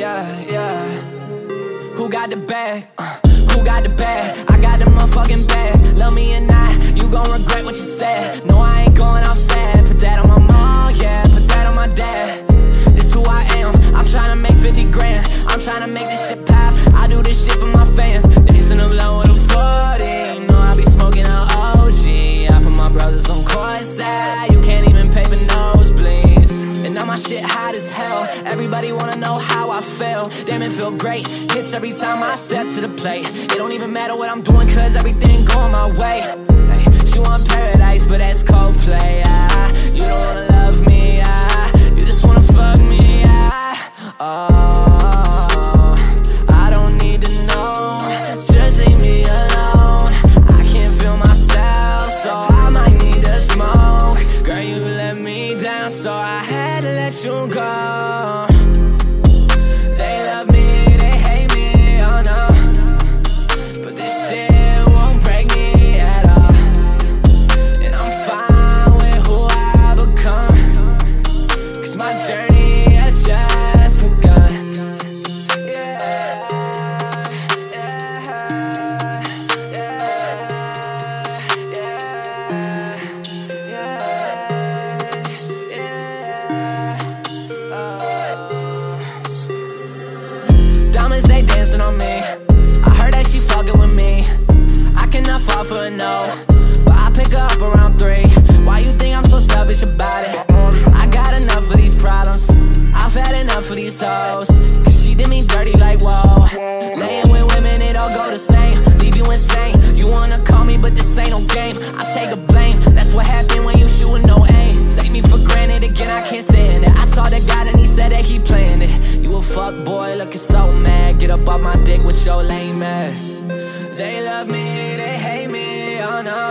yeah, yeah. Who got the bag? Uh, who got the bag? I got the motherfucking bag. Love me or not, you gon' regret what you said. No, I ain't going outside. Put that on my mom, yeah. Put that on my dad. This who I am. I'm trying to make 50 grand. I'm trying to make this shit pop. I do this shit for my fans. Shit hot as hell. Everybody wanna know how I feel. Damn, it feel great. Hits every time I step to the plate. It don't even matter what I'm doing, cause everything going my way. Hey, she want paradise, but that's Coldplay. Had to let you go. Of these hoes. Cause she did me dirty like whoa. Laying with women, it all go the same. Leave you insane. You wanna call me, but this ain't no game. I take the blame. That's what happened when you shoot with no aim. Take me for granted again, I can't stand it. I talked to God and he said that he planned it. You a fuck boy, looking so mad. Get up off my dick with your lame ass. They love me, they hate me, oh no.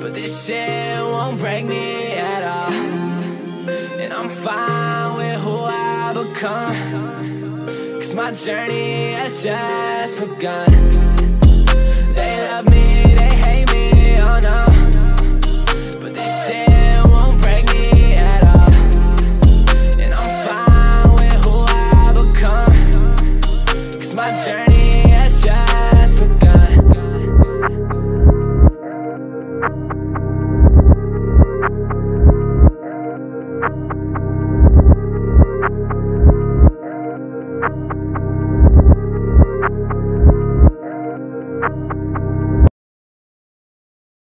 But this shit won't break me at all. And I'm fine I become. Cause my journey has just begun. They love me, they hate me, oh no.